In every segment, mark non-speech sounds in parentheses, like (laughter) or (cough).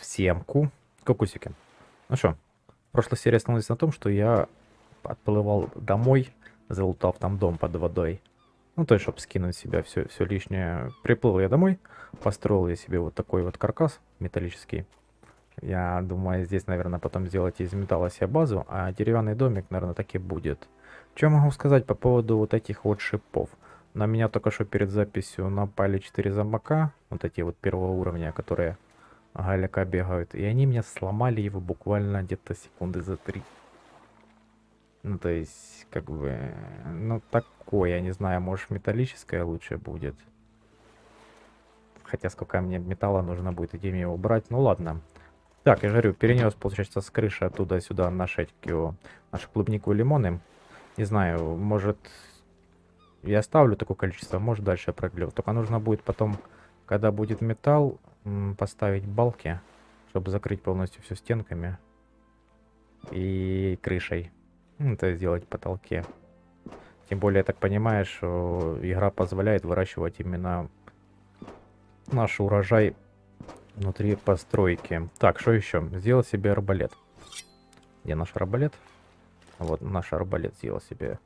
всемку. Кукусики. Ну что, прошлая серия остановилась на том, что я отплывал домой, залутав там дом под водой. Ну, то есть, чтобы скинуть себя все, все лишнее. Приплыл я домой, построил я себе вот такой вот каркас металлический. Я думаю, здесь, наверное, потом сделать из металла себе базу, а деревянный домик, наверное, так и будет. Что могу сказать по поводу вот этих вот шипов? На меня только что перед записью напали 4 зомбака, вот эти вот первого уровня, которые галяка бегают, и они меня сломали его буквально где-то секунды за три. Ну, то есть, как бы, ну, такое, я не знаю, может, металлическое лучше будет. Хотя сколько мне металла нужно будет, мне его брать, ну ладно. Так, я говорю, перенес, получается, с крыши оттуда сюда наши, нашу клубнику и лимоны. Не знаю, может, я оставлю такое количество, может, дальше проглю. Только нужно будет потом, когда будет металл, поставить балки, чтобы закрыть полностью все стенками и крышей. Ну, это сделать потолке. Тем более, я так понимаю, что игра позволяет выращивать именно наш урожай внутри постройки. Так, что еще? Сделал себе арбалет. Где наш арбалет? Вот наш арбалет сделал себе.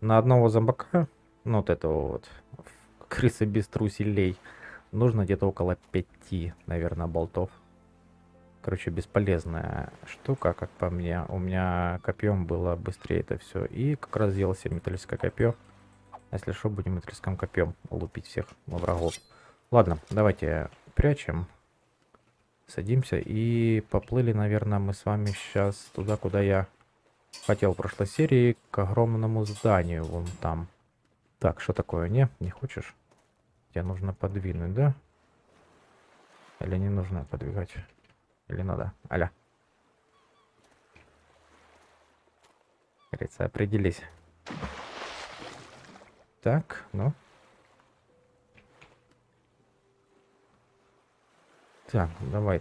На одного зомбака, ну вот этого вот, (laughs) крысы без труселей, нужно где-то около пяти, наверное, болтов. Короче, бесполезная штука, как по мне. У меня копьем было быстрее это все. И как раз сделал себе металлическое копье. Если что, будем металлическим копьем лупить всех врагов. Ладно, давайте прячем. Садимся и поплыли, наверное, мы с вами сейчас туда, куда я хотел в прошлой серии, к огромному зданию вон там. Так, что такое? Не, не хочешь? Тебе нужно подвинуть, да? Или не нужно подвигать? Или надо? Аля. Говорится, определись. Так, ну. Так, давай.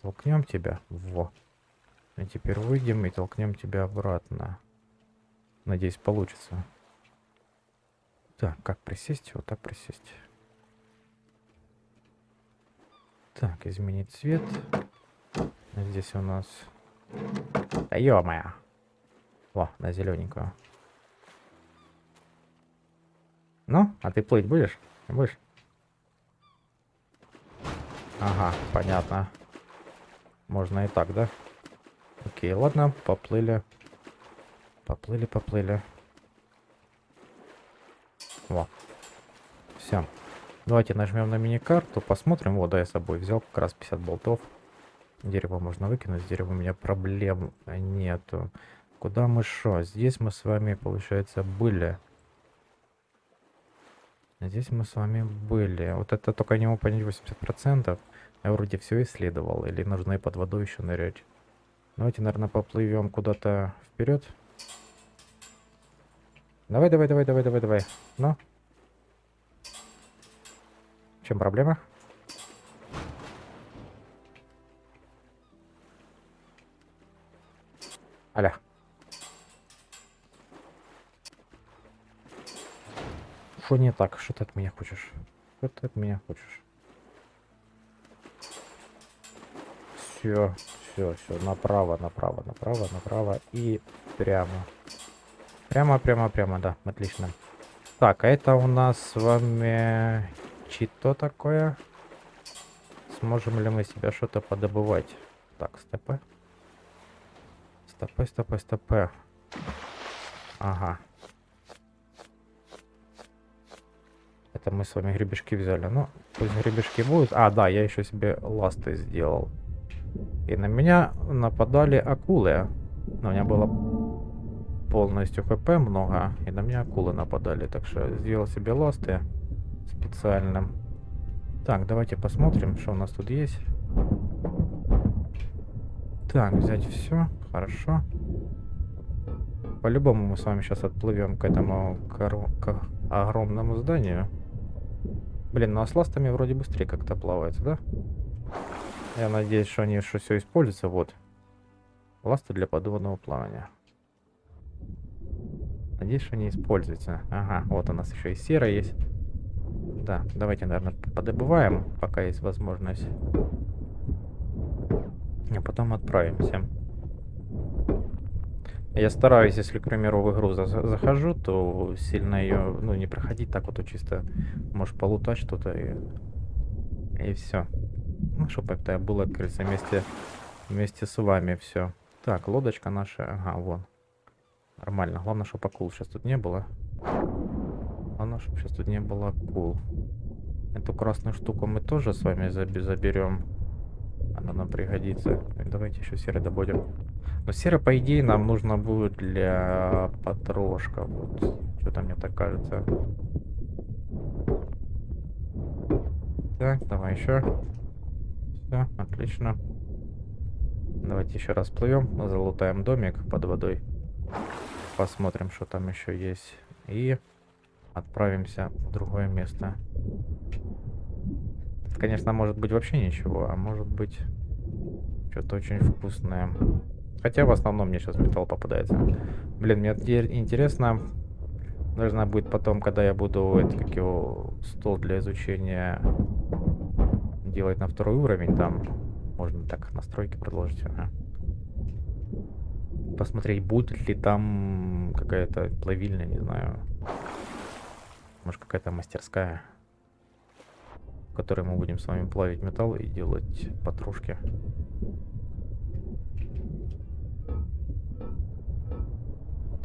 Толкнем тебя. Во. И теперь выйдем и толкнем тебя обратно. Надеюсь, получится. Так, как присесть? Вот так присесть. Так, изменить цвет. Здесь у нас... Да ё-моё! О, на зелененькую. Ну, а ты плыть будешь? будешь? Ага, понятно. Можно и так, да? Окей, ладно, поплыли. Поплыли, поплыли. Во. Все. Давайте нажмем на мини-карту, посмотрим. Вот, да, я с собой взял как раз 50 болтов. Дерево можно выкинуть, с деревом у меня проблем нету. Куда мы шо? Здесь мы с вами, получается, были. Здесь мы с вами были. Вот это только не понять 80%. Я вроде все исследовал. Или нужно и под водой еще нырять. Давайте, наверное, поплывем куда-то вперед. Давай, давай, давай, давай, давай, давай. Ну. В чем проблема? Аля. Что не так? Что ты от меня хочешь? Что ты от меня хочешь? Все, все, все, направо, направо, направо, направо и прямо. Прямо, прямо, прямо, да, отлично. Так, а это у нас с вами чито такое? Сможем ли мы себя что-то подобывать? Так, стопы. Стопы, стопы, стопы. Ага. Это мы с вами гребешки взяли. Ну, пусть гребешки будут. А, да, я еще себе ласты сделал. И на меня нападали акулы. Но у меня было полностью хп много, и на меня акулы нападали, так что сделал себе ласты специально. Так, давайте посмотрим, что у нас тут есть. Так, взять все, хорошо. По-любому мы с вами сейчас отплывем к этому к огромному зданию. Блин, ну а с ластами вроде быстрее как-то плавается, да? Я надеюсь, что они что все используются. Вот. Ласты для подводного плавания. Надеюсь, что не используется. Ага, вот у нас еще и сера есть. Да, давайте, наверное, подобываем, пока есть возможность. потом отправимся. Я стараюсь, если, к примеру, в игру за захожу, то сильно ее, ну, не проходить так вот, чисто, можешь полутать что-то и, и все. Ну, чтобы это было, как вместе, вместе с вами все. Так, лодочка наша, ага, вон. Нормально. Главное, чтобы акул сейчас тут не было. Главное, чтобы сейчас тут не было акул. Эту красную штуку мы тоже с вами заберем. Она нам пригодится. Давайте еще серый добудем. Но серый, по идее, нам нужно будет для потрошка. Вот. Что-то мне так кажется. Так, давай еще. Все, отлично. Давайте еще раз плывем. Залутаем домик под водой. Посмотрим, что там еще есть. И отправимся в другое место. Это, конечно, может быть вообще ничего, а может быть что-то очень вкусное. Хотя в основном мне сейчас металл попадается. Блин, мне интересно, должна будет потом, когда я буду это, как его, стол для изучения делать на второй уровень, там можно так настройки продолжить. Посмотреть, будет ли там какая-то плавильня, не знаю. Может какая-то мастерская, в которой мы будем с вами плавить металл и делать потрошки.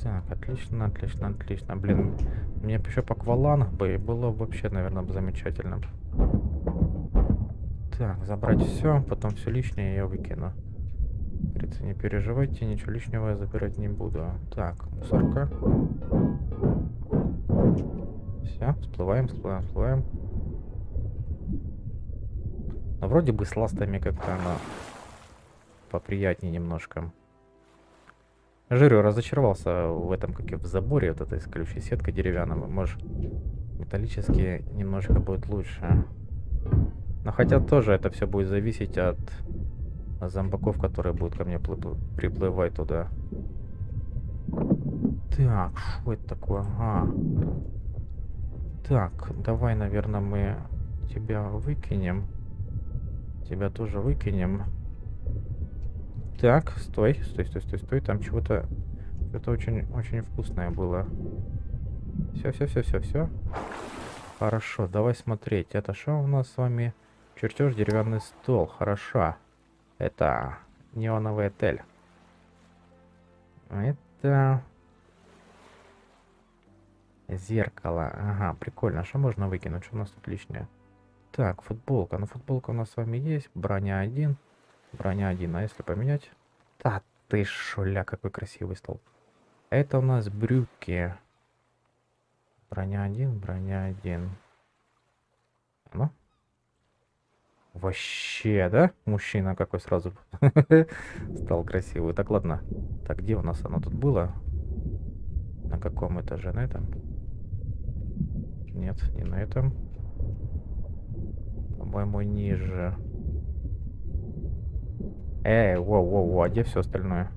Так, отлично, отлично, отлично. Блин, мне еще по акваланг бы было вообще, наверное, замечательно. Так, забрать все, потом все лишнее я выкину. Говорится, не переживайте, ничего лишнего я забирать не буду. Так, мусорка. Все, всплываем, всплываем, всплываем. Но вроде бы с ластами как-то она поприятнее немножко. Жирю разочаровался в этом, как и в заборе, вот этой колючей сеткой деревянного. Может, металлические немножко будет лучше. Но хотя тоже это все будет зависеть от зомбаков, которые будут ко мне приплывать туда. Так, что это такое? Ага. Так, давай, наверное, мы тебя выкинем. Тебя тоже выкинем. Так, стой, стой, стой, стой, стой. Там чего-то... Это очень, очень вкусное было. Все, все, все, все, все. Хорошо, давай смотреть. Это что у нас с вами? Чертеж, деревянный стол. Хорошо. Это неоновый отель. Это... Зеркало. Ага, прикольно. Что можно выкинуть? Что у нас тут лишнее? Так, футболка. Ну, футболка у нас с вами есть. Броня 1. Броня 1. А если поменять? Да ты шуля, какой красивый стол. Это у нас брюки. Броня 1, броня 1. Вообще, да? Мужчина какой сразу (laughs) стал красивый. Так, ладно. Так, где у нас оно тут было? На каком этаже? На этом? Нет, не на этом. По-моему, ниже. Эй, воу, воу, воу, а где все остальное?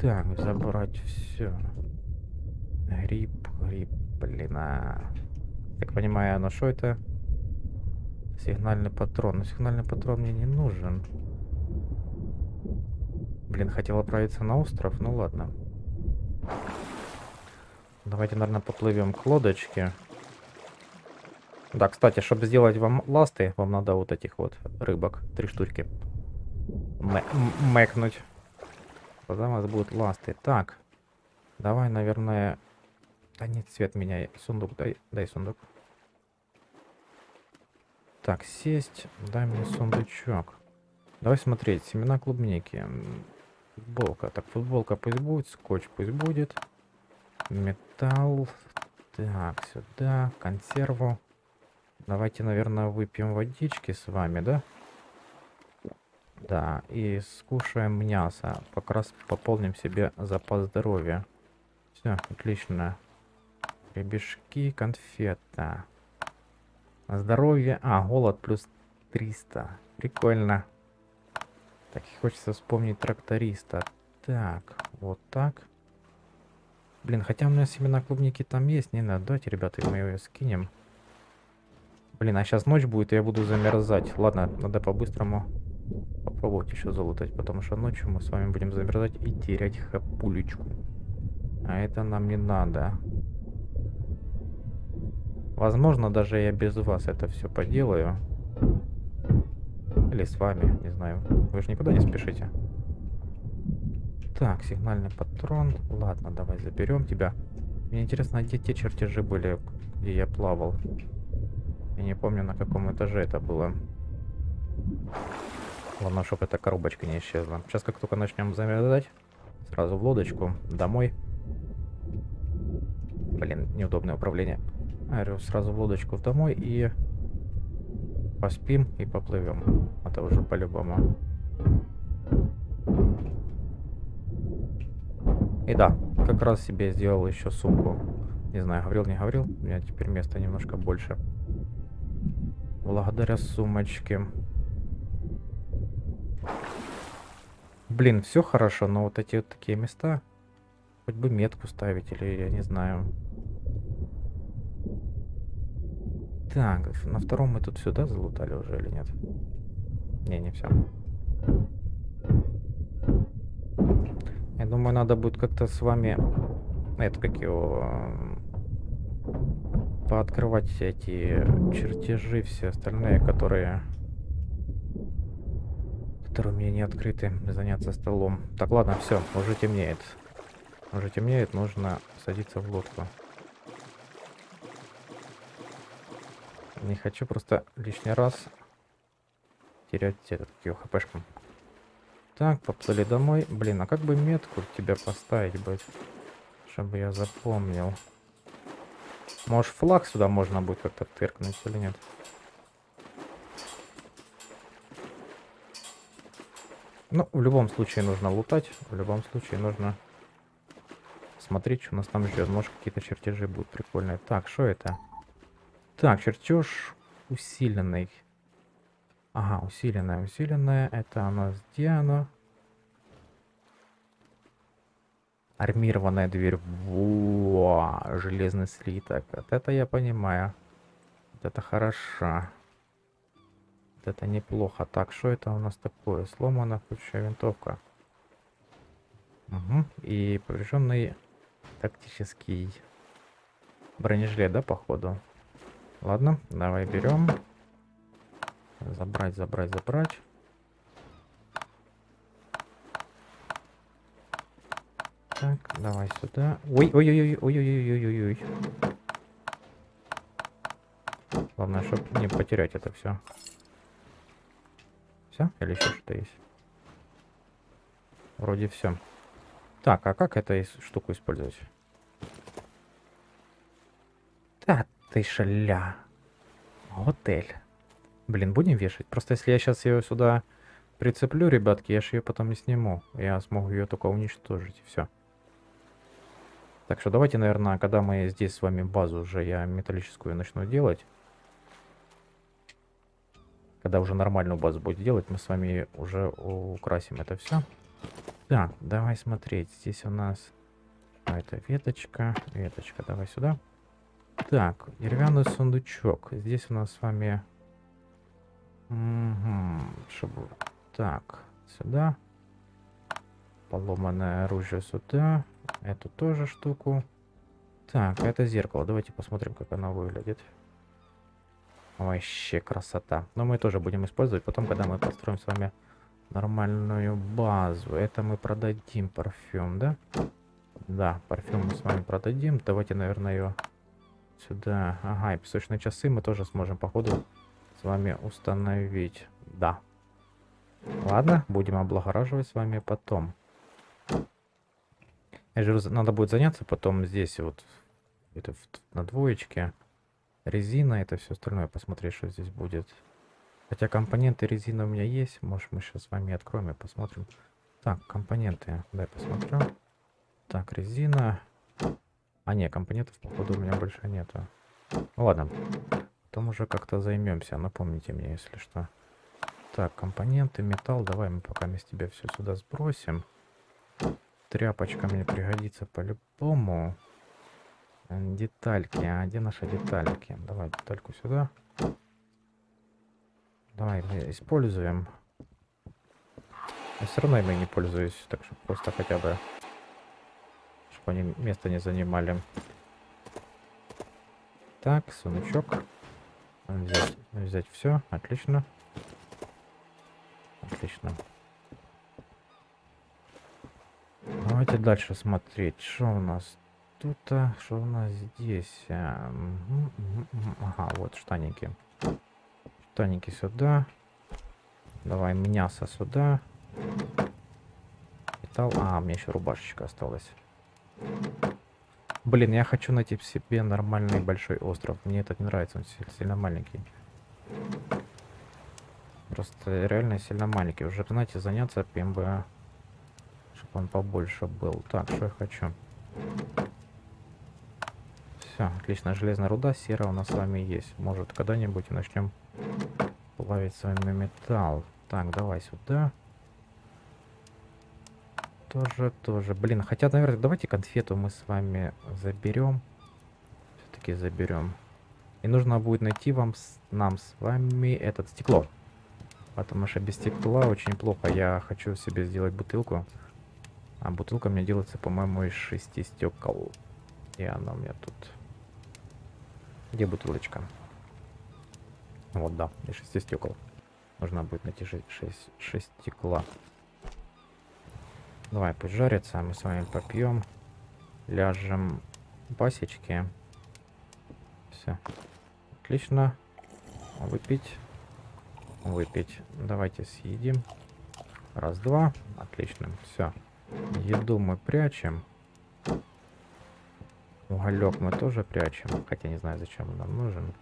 Так, забрать все. Гриб, гриб, блин, а... Так понимаю, оно что это? Сигнальный патрон. Но сигнальный патрон мне не нужен. Блин, хотел отправиться на остров. Ну ладно. Давайте, наверное, поплывем к лодочке. Да, кстати, чтобы сделать вам ласты, вам надо вот этих вот рыбок. Три штучки. Мэкнуть. Тогда у вас будут ласты. Так. Давай, наверное... Да нет, цвет меняй. Сундук, дай, дай сундук. Так, сесть. Дай мне сундучок. Давай смотреть. Семена клубники. Футболка. Так, футболка пусть будет. Скотч пусть будет. Металл. Так, сюда. Консерву. Давайте, наверное, выпьем водички с вами, да? Да, и скушаем мясо. Как раз пополним себе запас здоровья. Все, отлично. Гребешки, конфета. Здоровье. А, голод плюс 300. Прикольно. Так, хочется вспомнить тракториста. Так, вот так. Блин, хотя у меня семена клубники там есть. Не надо. Давайте, ребята, мы ее скинем. Блин, а сейчас ночь будет, и я буду замерзать. Ладно, надо по-быстрому попробовать еще залутать, потому что ночью мы с вами будем замерзать и терять хапулечку. А это нам не надо. Возможно, даже я без вас это все поделаю. Или с вами, не знаю. Вы же никуда не спешите. Так, сигнальный патрон. Ладно, давай заберем тебя. Мне интересно, где те чертежи были, где я плавал. Я не помню, на каком этаже это было. Главное, чтобы эта коробочка не исчезла. Сейчас, как только начнем замерзать, сразу в лодочку, домой. Блин, неудобное управление. Говорю, сразу в лодочку домой и поспим и поплывем. Это уже по-любому. И да, как раз себе сделал еще сумку. Не знаю, говорил, не говорил. У меня теперь места немножко больше. Благодаря сумочке. Блин, все хорошо, но вот эти вот такие места, хоть бы метку ставить или я не знаю. Так, на втором мы тут сюда залутали уже или нет? Не, не все. Я думаю, надо будет как-то с вами, это как его, пооткрывать эти чертежи, все остальные, которые которые у меня не открыты, заняться столом. Так, ладно, все, уже темнеет. Уже темнеет, нужно садиться в лодку. Не хочу просто лишний раз терять этот ее хпшку. Так, поплыли домой. Блин, а как бы метку тебя поставить бы, чтобы я запомнил? Может флаг сюда можно будет как-то тыркнуть или нет? Ну, в любом случае нужно лутать. В любом случае нужно смотреть, что нас там ждет. Может, какие-то чертежи будут прикольные. Так, что это? Так, чертеж усиленный. Ага, усиленная, усиленная. Это у нас где оно? Армированная дверь. Во, железный слиток. Вот это я понимаю. Вот это хорошо это неплохо. Так, что это у нас такое? Сломана куча винтовка. Угу. И поврежденный тактический бронежилет, да, походу? Ладно, давай берем. Забрать, забрать, забрать. Так, давай сюда. Ой, ой, ой, ой, ой, ой, ой, ой, ой. Главное, чтобы не потерять это все. Все? Или еще что-то есть? Вроде все. Так, а как эту штуку использовать? Да ты шаля. Отель. Блин, будем вешать? Просто если я сейчас ее сюда прицеплю, ребятки, я же ее потом не сниму. Я смогу ее только уничтожить, и все. Так что давайте, наверное, когда мы здесь с вами базу уже я металлическую начну делать, когда уже нормальную базу будет делать, мы с вами уже украсим это все. Так, давай смотреть. Здесь у нас а, это веточка. Веточка, давай сюда. Так, деревянный сундучок. Здесь у нас с вами... Угу, чтобы... Так, сюда. Поломанное оружие сюда. Эту тоже штуку. Так, это зеркало. Давайте посмотрим, как оно выглядит. Вообще красота. Но мы тоже будем использовать потом, когда мы построим с вами нормальную базу. Это мы продадим парфюм, да? Да, парфюм мы с вами продадим. Давайте, наверное, ее сюда. Ага, и песочные часы мы тоже сможем, походу, с вами установить. Да. Ладно, будем облагораживать с вами потом. Я же надо будет заняться потом здесь вот, это на двоечке резина, это все остальное, посмотреть, что здесь будет. Хотя компоненты резины у меня есть, может мы сейчас с вами откроем и посмотрим. Так, компоненты, дай посмотрю. Так, резина. А не, компонентов походу у меня больше нету. Ну ладно, потом уже как-то займемся, напомните мне, если что. Так, компоненты, металл, давай мы пока с тебя все сюда сбросим. Тряпочка мне пригодится по-любому. Детальки. А где наши детальки? Давай детальку сюда. Давай мы используем. Но все равно ими не пользуюсь, так что просто хотя бы, чтобы они место не занимали. Так, сундучок. Взять, взять все, отлично. Отлично. Давайте дальше смотреть, что у нас тут, а, что у нас здесь. А, ага, вот штаники. Штаники сюда. Давай мясо сюда. Металл. А, у меня еще рубашечка осталась. Блин, я хочу найти себе нормальный большой остров. Мне этот не нравится, он сильно маленький. Просто реально сильно маленький. Уже, знаете, заняться ПМБ, чтобы он побольше был. Так, что я хочу? Все, отлично. Железная руда, сера у нас с вами есть. Может, когда-нибудь начнем плавить с вами металл. Так, давай сюда. Тоже, тоже. Блин, хотя, наверное, давайте конфету мы с вами заберем. Все-таки заберем. И нужно будет найти вам, с, нам с вами этот стекло. Потому что без стекла очень плохо. Я хочу себе сделать бутылку. А бутылка мне делается, по-моему, из шести стекол. И она у меня тут. Где бутылочка? Вот, да, из шести стекол. Нужно будет найти 6, 6 стекла. Давай, пусть жарится, а мы с вами попьем. Ляжем пасечки. Все. Отлично. Выпить. Выпить. Давайте съедим. Раз, два. Отлично. Все. Еду мы прячем. Уголек мы тоже прячем. Хотя не знаю, зачем он нам нужен.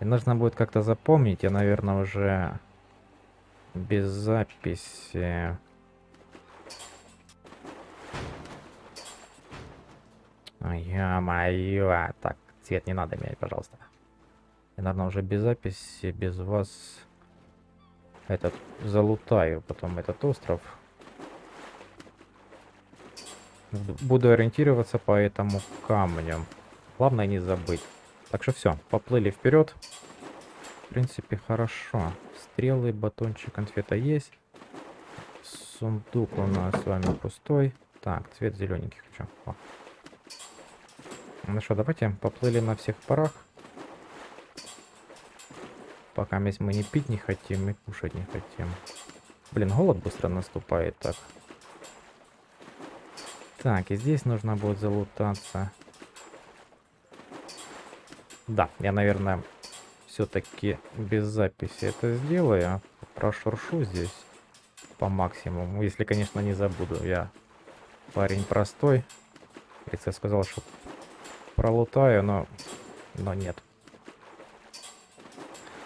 И нужно будет как-то запомнить. Я, наверное, уже без записи... Ё-моё. Так, цвет не надо менять, пожалуйста. Я, наверное, уже без записи, без вас этот залутаю потом этот остров. Буду ориентироваться по этому камню. Главное не забыть. Так что все, поплыли вперед. В принципе, хорошо. Стрелы, батончик, конфета есть. Сундук у нас с вами пустой. Так, цвет зелененький хочу. О. Ну что, давайте поплыли на всех парах. Пока мы не пить не хотим и кушать не хотим. Блин, голод быстро наступает так. Так, и здесь нужно будет залутаться. Да, я, наверное, все-таки без записи это сделаю. Прошуршу здесь по максимуму. Если, конечно, не забуду. Я парень простой. Я сказал, что пролутаю, но, но нет.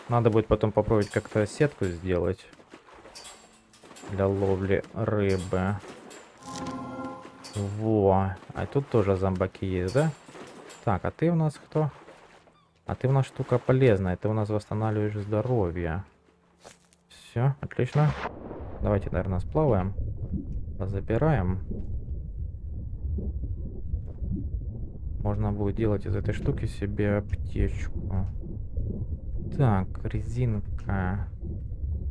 Надо будет потом попробовать как-то сетку сделать для ловли рыбы. Во, а тут тоже зомбаки есть, да? Так, а ты у нас кто? А ты у нас штука полезная, ты у нас восстанавливаешь здоровье. Все, отлично. Давайте, наверное, сплаваем. Забираем. Можно будет делать из этой штуки себе аптечку. Так, резинка.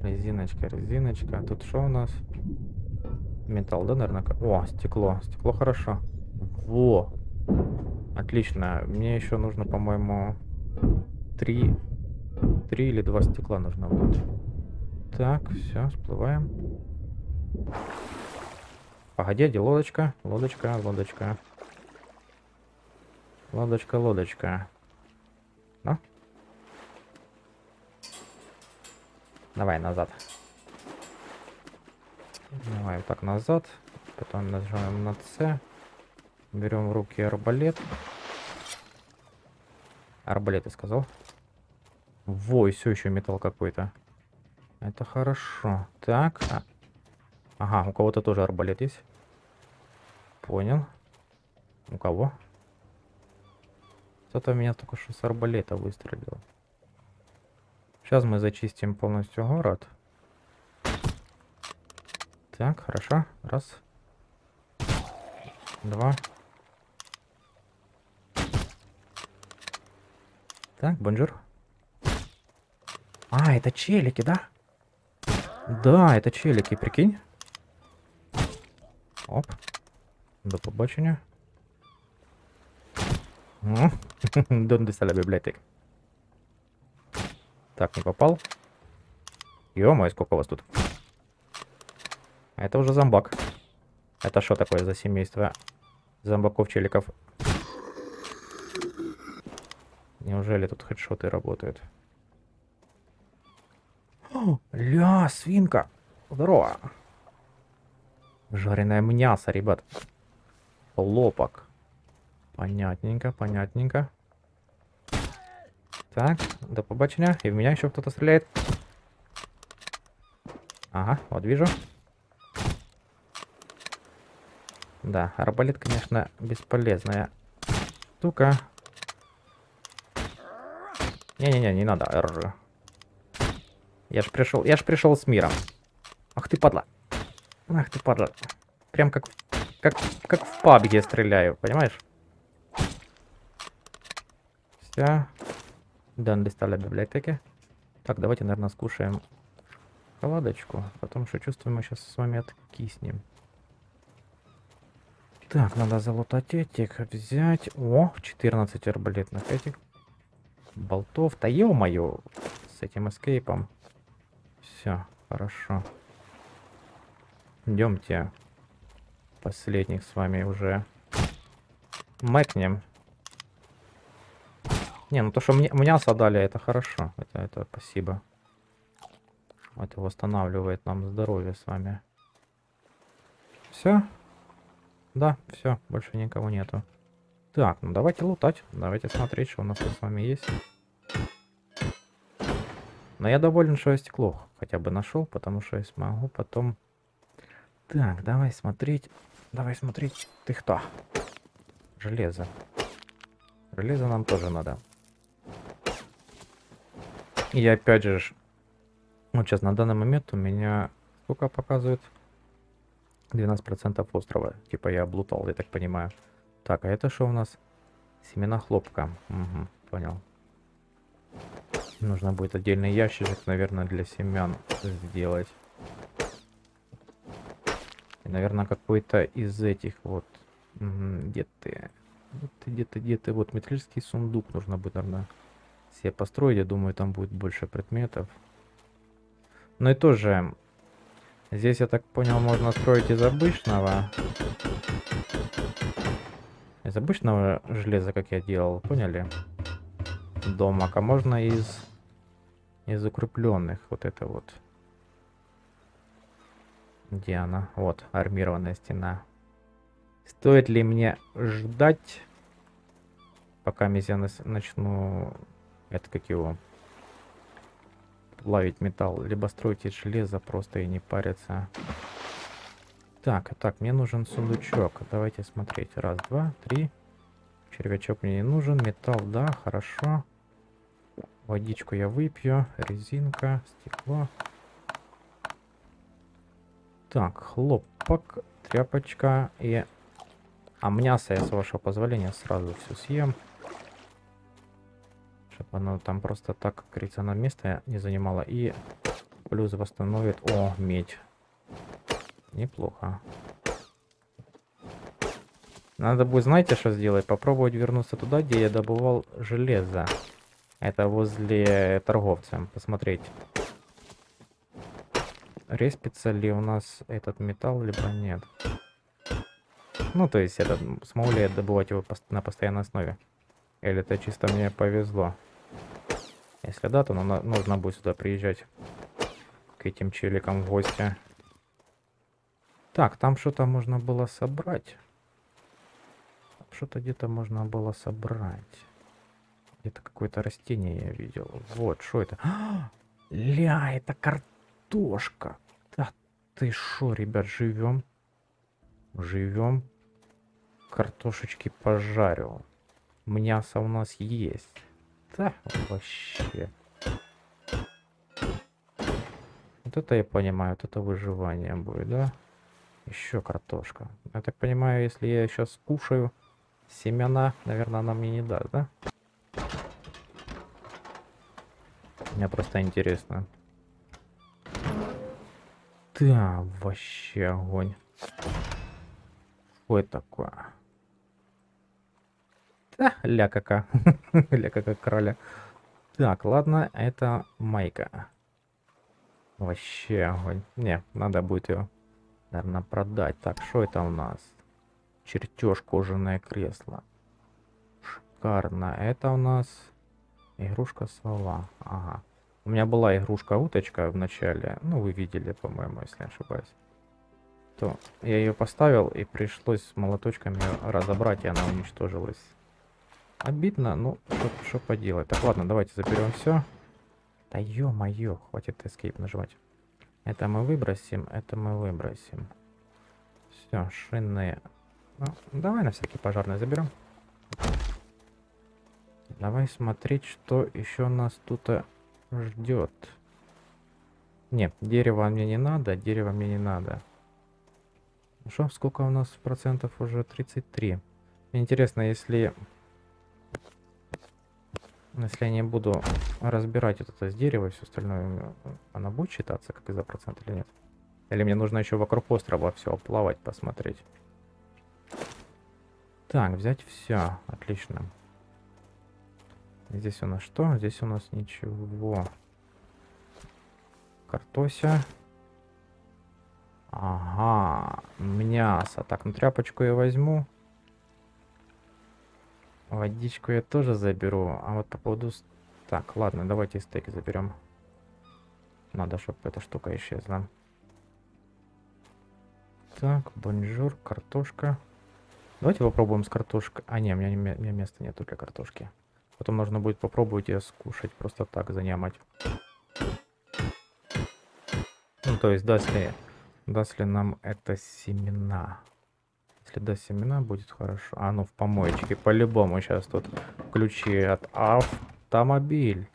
Резиночка, резиночка. Тут что у нас? Металл, да, наверное? О, стекло. Стекло хорошо. Во! Отлично. Мне еще нужно, по-моему, три, три или два стекла нужно будет. Так, все, всплываем. Погоди, где лодочка? Лодочка, лодочка. Лодочка, лодочка. Ну? Давай, назад. Давай вот так назад. Потом нажимаем на С. Берем в руки арбалет. Арбалет, я сказал. Во, все еще металл какой-то. Это хорошо. Так. А... Ага, у кого-то тоже арбалет есть. Понял. У кого? Кто-то меня только что с арбалета выстрелил. Сейчас мы зачистим полностью город. Так, хорошо. Раз. Два. Так, бонжур. А, это челики, да? Да, это челики, прикинь. Оп. До побачення. Está la библиотека? Так, не попал. ё сколько вас тут? А Это уже зомбак. Это что такое за семейство зомбаков-челиков? Неужели тут хедшоты работают? Ля, свинка! Здорово! Жареное мясо, ребят. Лопок. Понятненько, понятненько. Так, до побачення. И в меня еще кто-то стреляет. Ага, вот вижу. Да, арбалет, конечно, бесполезная штука. Не-не-не, не надо. Р. Я ж пришел, я ж пришел с миром. Ах ты падла. Ах ты падла. Прям как, как, как в пабге стреляю, понимаешь? Все. Дан достали библиотеки. Так, давайте, наверное, скушаем шоколадочку, потому что чувствуем, мы сейчас с вами откиснем. Так, надо залутать этих взять. О, 14 арбалетных этих болтов. Да ё-моё, с этим эскейпом. Все, хорошо. Идемте. Последних с вами уже мэкнем. Не, ну то, что мне мясо дали, это хорошо. Это, это спасибо. Это восстанавливает нам здоровье с вами. Все? Да, все, больше никого нету. Так, ну давайте лутать. Давайте смотреть, что у нас с вами есть. Но я доволен, что я стекло хотя бы нашел, потому что я смогу потом... Так, давай смотреть. Давай смотреть. Ты кто? Железо. Железо нам тоже надо. И опять же, вот сейчас на данный момент у меня сколько показывает? 12% острова. Типа я облутал, я так понимаю. Так, а это что у нас? Семена хлопка. Угу, понял. Нужно будет отдельный ящичек, наверное, для семян сделать. И, наверное, какой-то из этих вот... Где ты? Где ты, где ты, где ты? Вот металлический сундук нужно будет, наверное, себе построить. Я думаю, там будет больше предметов. Ну и тоже... Здесь, я так понял, можно строить из обычного. Из обычного железа, как я делал, поняли? Домок, а можно из... Из укрепленных, вот это вот. Где она? Вот, армированная стена. Стоит ли мне ждать, пока я начну это как его плавить металл, либо строить из железа просто и не париться. Так, так, мне нужен сундучок. Давайте смотреть. Раз, два, три. Червячок мне не нужен. Металл, да, хорошо. Водичку я выпью. Резинка, стекло. Так, хлопок, тряпочка и... А мясо я, с вашего позволения, сразу все съем. Чтобы оно там просто так, как говорится, на место не занимало. И плюс восстановит... О, медь. Неплохо. Надо будет, знаете, что сделать? Попробовать вернуться туда, где я добывал железо. Это возле торговца. Посмотреть. Респится ли у нас этот металл, либо нет. Ну, то есть, этот, смогу ли я добывать его на постоянной основе? Или это чисто мне повезло? Если да, то нам нужно будет сюда приезжать к этим челикам в гости. Так, там что-то можно было собрать. Что-то где-то можно было собрать. Где-то какое-то растение я видел. Вот, что это? А, ля, это картошка. Да ты шо, ребят, живем? Живем. Картошечки пожарил. Мясо у нас есть. Да, вообще. Вот это я понимаю, вот это выживание будет, да? Еще картошка. Я так понимаю, если я сейчас кушаю семена, наверное, она мне не даст, да? Мне просто интересно. Да, вообще огонь. Что это такое? Да, ля кака. (laughs) ля кака короля. Так, ладно, это майка. Вообще огонь. Не, надо будет ее, наверное, продать. Так, что это у нас? Чертеж кожаное кресло. Шикарно. Это у нас игрушка сова. Ага. У меня была игрушка уточка в начале. Ну, вы видели, по-моему, если не ошибаюсь. То я ее поставил и пришлось молоточками разобрать, и она уничтожилась. Обидно, ну, что поделать. Так, ладно, давайте заберем все. Да ё-моё, хватит escape нажимать. Это мы выбросим, это мы выбросим. Все, шинные. Ну, давай на всякий пожарный заберем. Давай смотреть, что еще нас тут ждет. Нет, дерево мне не надо, дерево мне не надо. Ну что, сколько у нас процентов уже? 33. Интересно, если если я не буду разбирать вот это с дерева и все остальное, она будет считаться как из-за процента или нет? Или мне нужно еще вокруг острова все оплавать, посмотреть? Так, взять все. Отлично. Здесь у нас что? Здесь у нас ничего. Картося. Ага, мясо. Так, ну тряпочку я возьму. Водичку я тоже заберу. А вот по поводу... Так, ладно, давайте стейк заберем. Надо, чтобы эта штука исчезла. Так, бонжур, картошка. Давайте попробуем с картошкой. А, не, у меня, у меня места нету для картошки. Потом нужно будет попробовать ее скушать, просто так занимать. Ну, то есть, даст ли, даст ли нам это семена. Если даст семена, будет хорошо. А, ну, в помоечке. По-любому сейчас тут ключи от автомобиль.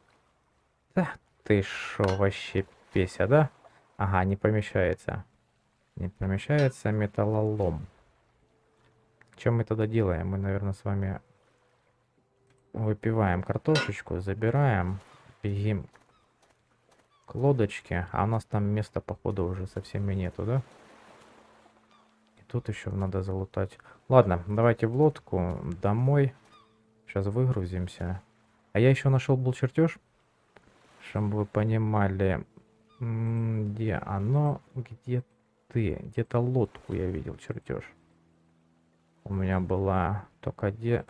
Да ты шо, вообще песя, да? Ага, не помещается. Не помещается металлолом. Чем мы тогда делаем? Мы, наверное, с вами выпиваем картошечку, забираем, бегим к лодочке. А у нас там места, походу, уже совсем и нету, да? И тут еще надо залутать. Ладно, давайте в лодку, домой. Сейчас выгрузимся. А я еще нашел был чертеж, чтобы вы понимали, где оно, где ты. Где-то лодку я видел чертеж. У меня была только где...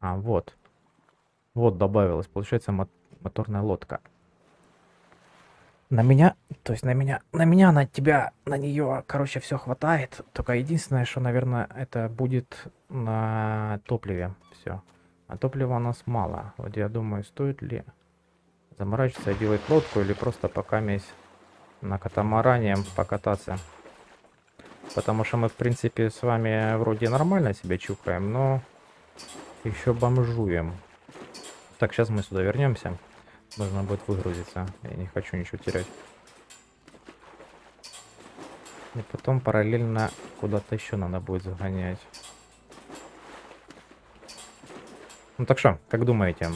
А, вот. Вот добавилась, получается, мо моторная лодка. На меня, то есть на меня, на меня, на тебя, на нее, короче, все хватает. Только единственное, что, наверное, это будет на топливе. Все. А топлива у нас мало. Вот я думаю, стоит ли заморачиваться и делать лодку или просто пока месть на катамаране покататься. Потому что мы, в принципе, с вами вроде нормально себя чухаем, но еще бомжуем. Так, сейчас мы сюда вернемся. Нужно будет выгрузиться. Я не хочу ничего терять. И потом параллельно куда-то еще надо будет загонять. Ну так что, как думаете,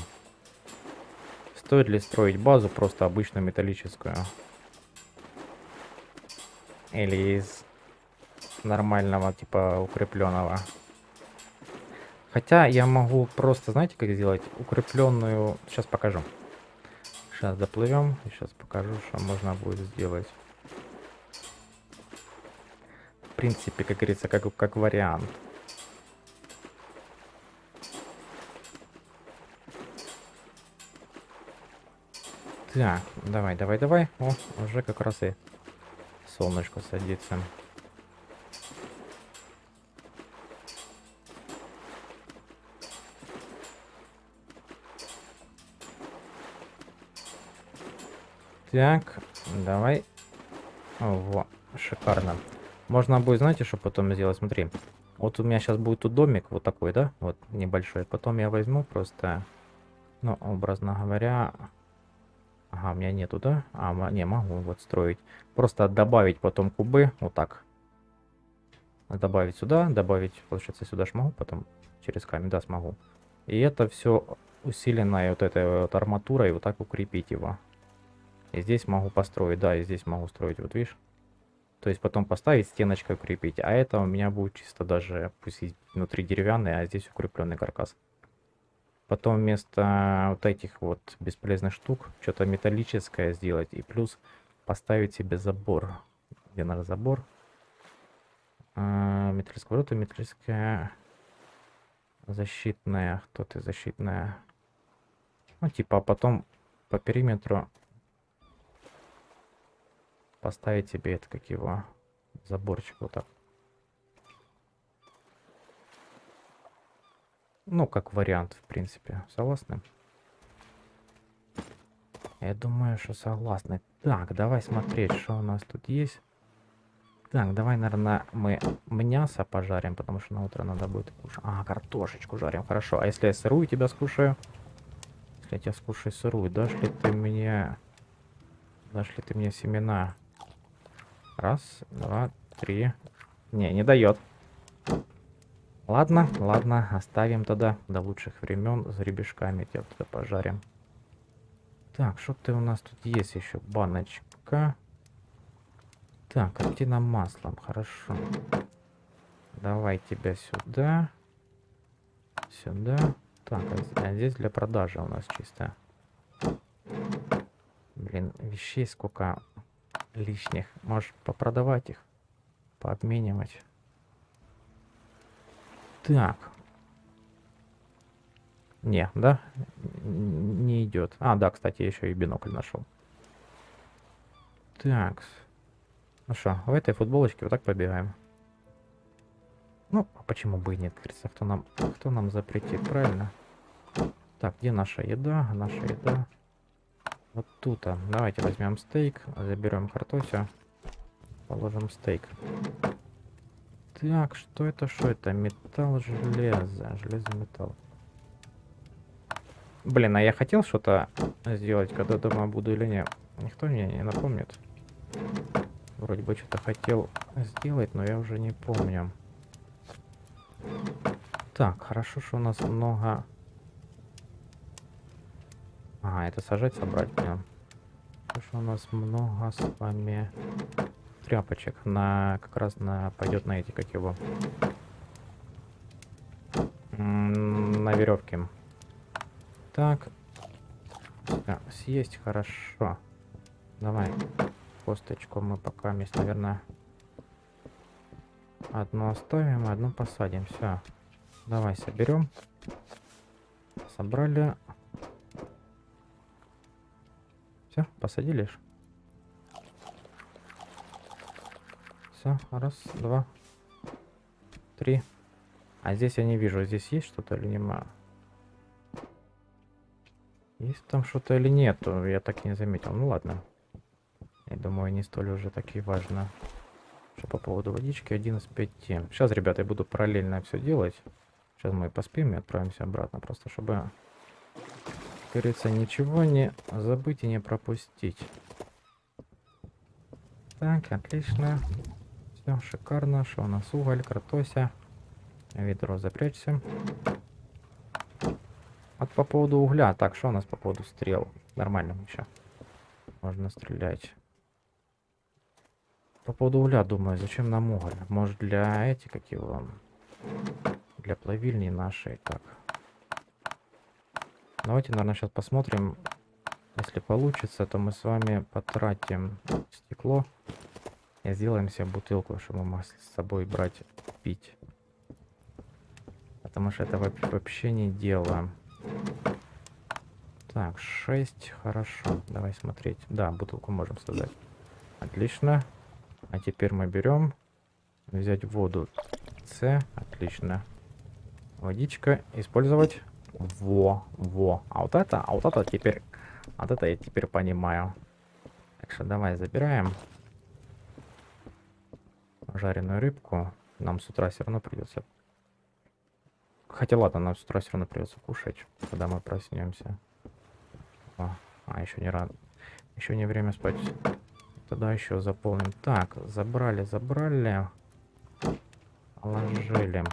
стоит ли строить базу просто обычную металлическую? Или из нормального, типа укрепленного? Хотя я могу просто, знаете, как сделать? Укрепленную... Сейчас покажу. Сейчас доплывем. И сейчас покажу, что можно будет сделать. В принципе, как говорится, как, как вариант. Так, давай, давай, давай. О, уже как раз и солнышко садится. Так, давай. Во, шикарно. Можно будет, знаете, что потом сделать? Смотри. Вот у меня сейчас будет тут домик вот такой, да? Вот небольшой. Потом я возьму просто, ну, образно говоря... Ага, у меня нету, да? А, не, могу вот строить. Просто добавить потом кубы, вот так. Добавить сюда, добавить, получается, сюда ж могу потом через камень, да, смогу. И это все усиленное вот этой вот арматурой, вот так укрепить его. И здесь могу построить, да, и здесь могу строить, вот видишь. То есть потом поставить стеночкой укрепить. А это у меня будет чисто даже, пусть внутри деревянный, а здесь укрепленный каркас. Потом вместо вот этих вот бесполезных штук что-то металлическое сделать. И плюс поставить себе забор. Где наш забор? А, металлическая ворота, металлическая защитная. Кто ты защитная? Ну, типа, а потом по периметру поставить себе это, как его, заборчик вот так. Ну, как вариант, в принципе. Согласны? Я думаю, что согласны. Так, давай смотреть, что у нас тут есть. Так, давай, наверное, мы мясо пожарим, потому что на утро надо будет кушать. А, картошечку жарим, хорошо. А если я сырую тебя скушаю? Если я тебя скушаю сырую, дашь ли ты мне... Дашь ли ты мне семена? Раз, два, три. Не, не дает. Ладно, ладно, оставим тогда до лучших времен с гребешками тебя туда пожарим. Так, что ты у нас тут есть еще? Баночка. Так, картина маслом, хорошо. Давай тебя сюда. Сюда. Так, а здесь для продажи у нас чисто. Блин, вещей сколько лишних. Можешь попродавать их, пообменивать. Так. Не, да? Не идет. А, да, кстати, я еще и бинокль нашел. Так. Ну что, в этой футболочке вот так побегаем. Ну, а почему бы и нет, говорится, кто нам, кто нам запретит, правильно? Так, где наша еда? Наша еда. Вот тут. -то. Давайте возьмем стейк, заберем картофель, положим стейк. Так, что это, что это? Металл, железо, железо, металл. Блин, а я хотел что-то сделать, когда дома буду или нет? Никто мне не напомнит. Вроде бы что-то хотел сделать, но я уже не помню. Так, хорошо, что у нас много Ага, это сажать, собрать прям. Потому что у нас много с вами тряпочек на как раз на пойдет на эти как его на веревке. Так, а, съесть хорошо. Давай косточку мы пока мест, наверное, одну оставим, одну посадим. Все, давай соберем. Собрали. Все, посадили ж. Все, раз, два, три. А здесь я не вижу, здесь есть что-то или нема? Есть там что-то или нету, я так и не заметил. Ну ладно. Я думаю, не столь уже так и важно. Что по поводу водички 1 из 5. Сейчас, ребята, я буду параллельно все делать. Сейчас мы поспим и отправимся обратно, просто чтобы говорится, ничего не забыть и не пропустить. Так, отлично. Все, шикарно. Что у нас? Уголь, картося. Ведро запрячься. Вот по поводу угля. Так, что у нас по поводу стрел? Нормально еще. Можно стрелять. По поводу угля, думаю, зачем нам уголь? Может для этих, как его... Для плавильни нашей. Так. Давайте, наверное, сейчас посмотрим. Если получится, то мы с вами потратим стекло и сделаем себе бутылку, чтобы мы с собой брать пить. Потому что это вообще не дело. Так, 6, хорошо. Давай смотреть. Да, бутылку можем создать. Отлично. А теперь мы берем, взять воду С, отлично. Водичка, использовать. Во, во. А вот это, а вот это теперь, вот это я теперь понимаю. Так что давай забираем жареную рыбку. Нам с утра все равно придется. Хотя ладно, нам с утра все равно придется кушать, когда мы проснемся. О, а еще не рано. Еще не время спать. Тогда еще заполним. Так, забрали, забрали. Ложили.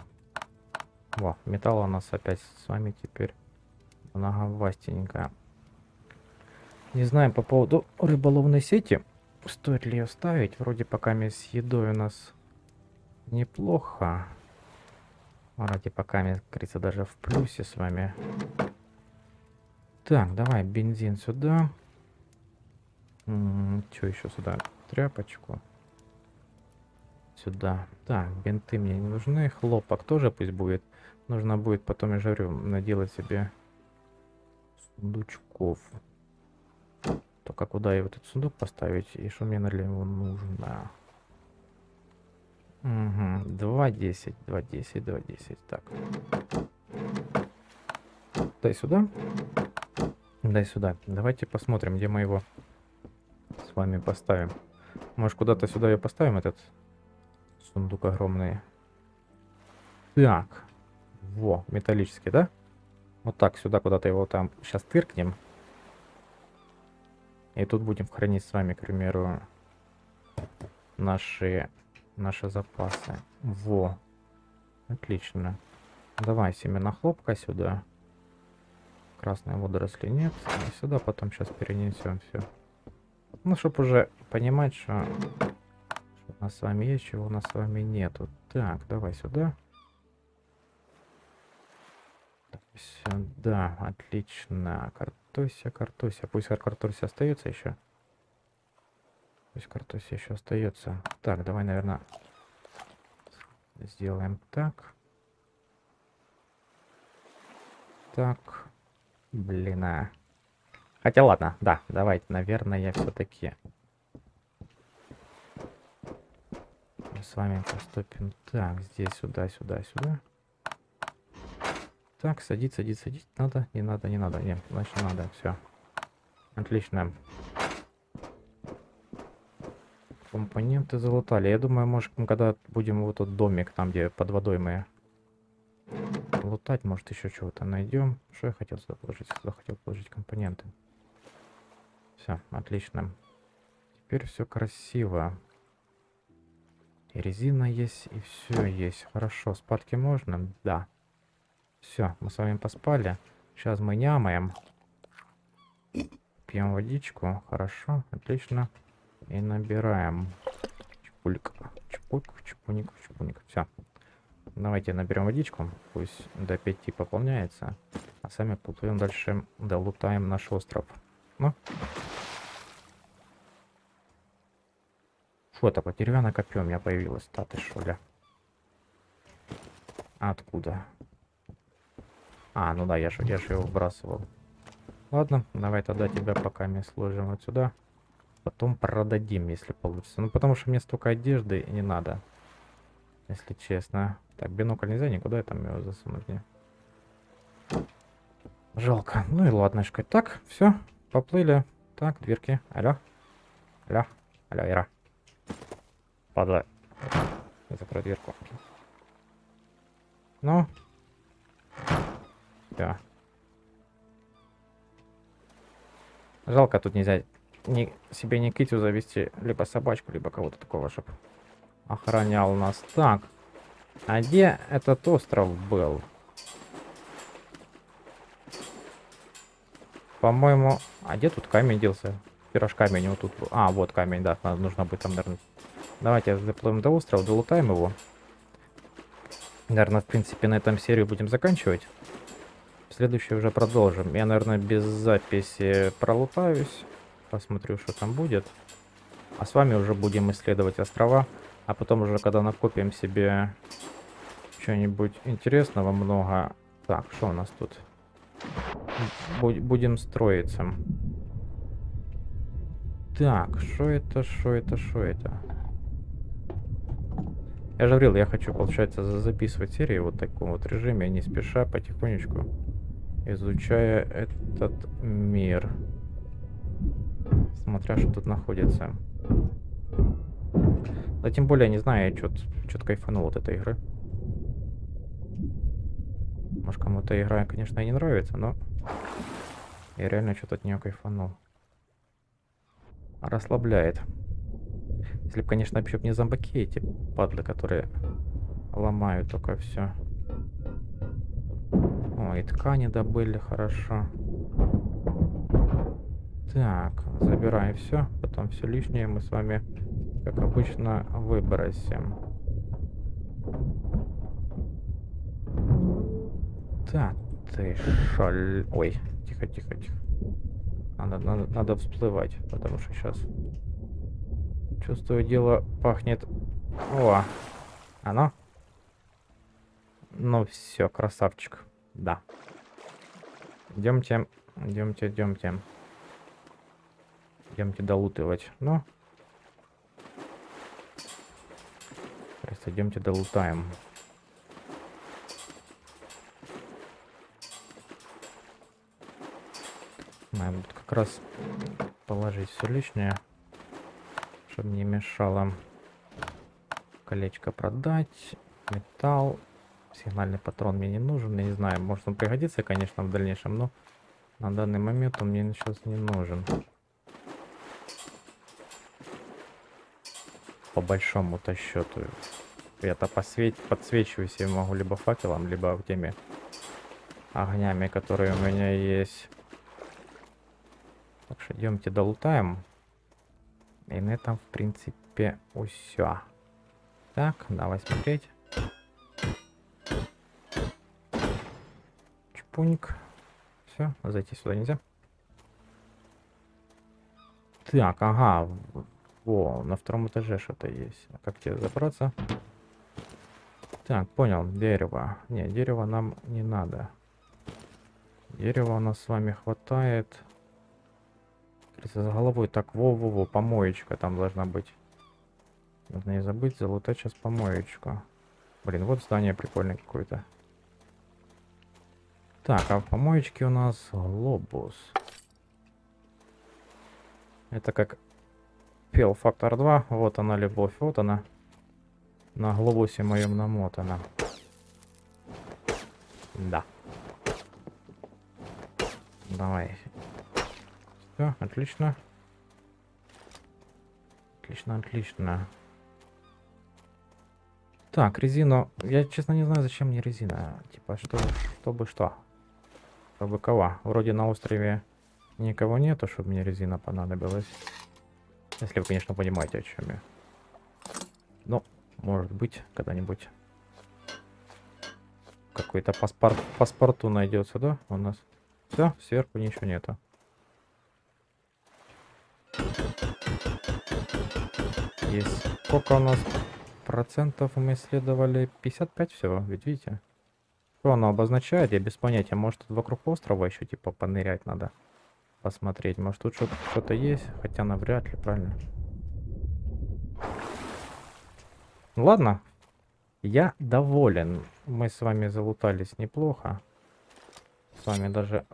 Во, металл у нас опять с вами теперь многовастенько. Не знаю по поводу рыболовной сети. стоит ли ее ставить? Вроде пока с едой у нас неплохо. Вроде пока, как говорится, даже в плюсе с вами. Так, давай бензин сюда. Что еще сюда? Тряпочку. Сюда. Так, бинты мне не нужны. Хлопок тоже пусть будет. Нужно будет потом, я же говорю, наделать себе сундучков. Только куда я вот этот сундук поставить и что мне для него нужно? Угу. 2.10, 2.10, 2.10. Так. Дай сюда. Дай сюда. Давайте посмотрим, где мы его с вами поставим. Может, куда-то сюда ее поставим, этот сундук огромный. Так. Во, металлический, да? Вот так, сюда куда-то его там сейчас тыркнем. И тут будем хранить с вами, к примеру, наши, наши запасы. Во. Отлично. Давай семена хлопка сюда. Красные водоросли нет. И сюда потом сейчас перенесем все. Ну, чтобы уже понимать, что, что у нас с вами есть, чего у нас с вами нету. Так, давай сюда. Отлично. Картося, картося. Пусть картося остается еще. Пусть картося еще остается. Так, давай, наверное, сделаем так. Так. Блин, а. Хотя ладно, да, давайте, наверное, я все-таки с вами поступим так, здесь, сюда, сюда, сюда. Так, садить, садить, садить. Надо, не надо, не надо. Нет, значит надо, все. Отлично. Компоненты залутали. Я думаю, может, когда будем вот тот домик, там, где под водой мы лутать, может, еще чего-то найдем. Что я хотел сюда положить? Сюда хотел положить компоненты. Все, отлично. Теперь все красиво. И резина есть, и все есть. Хорошо, спадки можно? Да. Все, мы с вами поспали. Сейчас мы нямаем. Пьем водичку. Хорошо, отлично. И набираем. Чпульк. Чпульк, чпуник, чпуник. Все. Давайте наберем водичку. Пусть до 5 пополняется. А сами плутаем дальше. Долутаем наш остров. Ну. Что такое? Деревянное копье у меня появилось. Да ты что ли? Откуда? А, ну да, я же, я же его вбрасывал. Ладно, давай тогда тебя пока мы сложим вот сюда. Потом продадим, если получится. Ну, потому что мне столько одежды не надо. Если честно. Так, бинокль нельзя никуда я там его засунуть. Не. Жалко. Ну и ладнышко. Так, все, поплыли. Так, дверки. Алло. Алло. Алло, Ира. Падла. Закрой дверку. Ну, все. Жалко, тут нельзя ни, себе не китю завести, либо собачку, либо кого-то такого, чтобы охранял нас. Так, а где этот остров был? По-моему... А где тут камень делся? Пирож камень вот тут. А, вот камень, да, нужно будет там, наверное. Давайте заплывем до острова, долутаем его. Наверное, в принципе, на этом серию будем заканчивать. Следующий уже продолжим. Я, наверное, без записи пролутаюсь. Посмотрю, что там будет. А с вами уже будем исследовать острова. А потом уже, когда накопим себе что-нибудь интересного много... Так, что у нас тут? Будем строиться. Так, что это, что это, что это? Я же говорил, я хочу, получается, записывать серии вот в таком вот режиме, не спеша, потихонечку изучая этот мир. Смотря, что тут находится. Да тем более, не знаю, я что-то кайфанул от этой игры. Может, кому-то игра, конечно, и не нравится, но я реально что-то от нее кайфанул. Расслабляет. Если бы, конечно, вообще не зомбаки эти падлы, которые ломают только все. О, и ткани добыли, хорошо. Так, забираем все, потом все лишнее мы с вами, как обычно, выбросим. Так, ты шаль... Ой, тихо, тихо, тихо. Надо, надо, надо всплывать, потому что сейчас... Чувствую, дело пахнет... О, оно? Ну все, красавчик. Да. Идемте, идемте, идемте. Идемте долутывать. Ну. Просто идемте долутаем. Надо будет как раз положить все лишнее, чтобы не мешало. Колечко продать, металл, сигнальный патрон мне не нужен, я не знаю, может он пригодится, конечно, в дальнейшем, но на данный момент он мне сейчас не нужен. По большому-то счету. Я-то посвет... подсвечиваюсь я могу либо факелом, либо теми огнями, которые у меня есть. Так что идемте долутаем. И на этом, в принципе, все. Так, давай смотреть. Чпуньк. Все, зайти сюда нельзя. Так, ага. О, на втором этаже что-то есть. Как тебе забраться? Так, понял. Дерево. Не, дерево нам не надо. Дерева у нас с вами хватает. За головой. Так, во-во-во, помоечка там должна быть. Нужно не забыть залутать сейчас помоечку. Блин, вот здание прикольное какое-то. Так, а в помоечке у нас глобус. Это как пел Фактор 2. Вот она, любовь, вот она. На глобусе моем намотана. Да. Давай. Все, отлично. Отлично, отлично. Так, резину. Я, честно, не знаю, зачем мне резина. Типа, что, чтобы что? Чтобы кого? Вроде на острове никого нету, чтобы мне резина понадобилась. Если вы, конечно, понимаете, о чем я. Ну, может быть, когда-нибудь. Какой-то паспорт, паспорту найдется, да, у нас? Все, сверху ничего нету. Есть. Сколько у нас процентов мы исследовали? 55 всего, ведь видите? Что оно обозначает? Я без понятия. Может, тут вокруг острова еще типа понырять надо. Посмотреть. Может, тут что-то что есть? Хотя навряд ли, правильно? Ну, ладно. Я доволен. Мы с вами залутались неплохо. С вами даже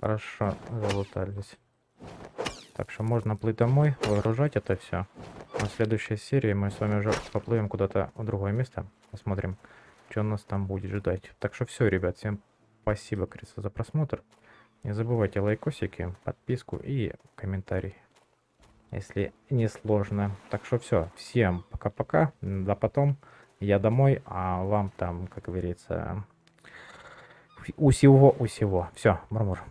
хорошо залутались. Так что можно плыть домой, выгружать это все. На следующей серии мы с вами уже поплывем куда-то в другое место. Посмотрим, что нас там будет ждать. Так что все, ребят, всем спасибо, Криса, за просмотр. Не забывайте лайкосики, подписку и комментарий, если не сложно. Так что все, всем пока-пока, до потом. Я домой, а вам там, как говорится, у всего, у всего. Все, мурмур.